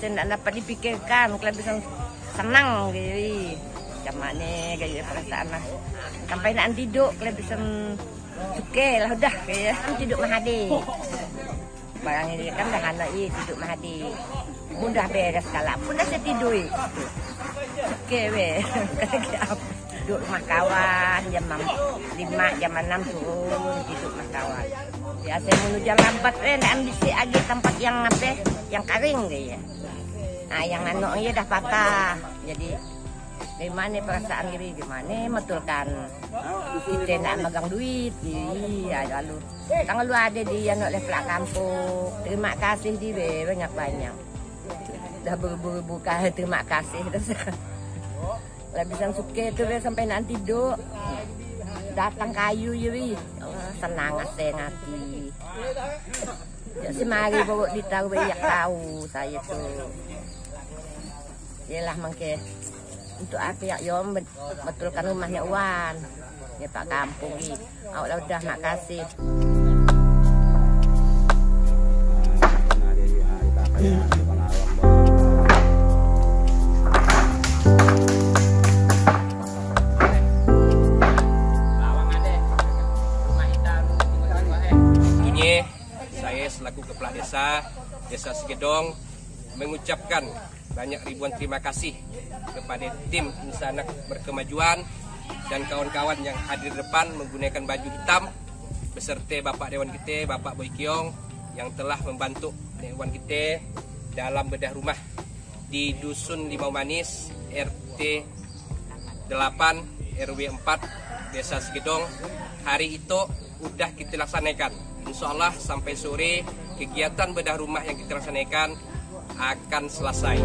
tidak dapat dipikirkan. Kalau bisa senang gitu macam mana gaya perasaan lah sampai nak tidur kalau bisa suka lah udah kan tidur mahadi barang ini kan dah anak ini tidur mahadi mudah beres kalah pun dah saya tidur suka be duduk rumah kawan jam 5 jam 6 turun tidur rumah kawan. Biasa menuju lambat eh nak ambil si lagi tempat yang apa yang kering dia nah yang anaknya dah patah. Jadi gimana perasaan diri gimana betulkan kita nak megang duit iya lalu. Tanggal lu ada di yang oleh pelak kampung. Terima kasih di banyak banyak dah berburu buka terima kasih lapisan suke itu sampai nanti do datang kayu ya wi senang ase ngati. Ya semari bawa ditahu banyak tahu saya tuh Yalah mangke. Untuk apa ya yom betulkan rumahnya Wan. Ya Pak Kampung ini Allah udah makasih Ini selaku kepala desa Desa Segedong mengucapkan banyak ribuan terima kasih kepada tim Insanak Berkemajuan dan kawan-kawan yang hadir depan menggunakan baju hitam beserta Bapak Dewan kita, Bapak Boy Kiong yang telah membantu Dewan kita dalam bedah rumah di Dusun Limau Manis RT 8 RW 4 Desa Segedong. Hari itu udah kita laksanakan Insya Allah sampai sore kegiatan bedah rumah yang kita laksanakan akan selesai.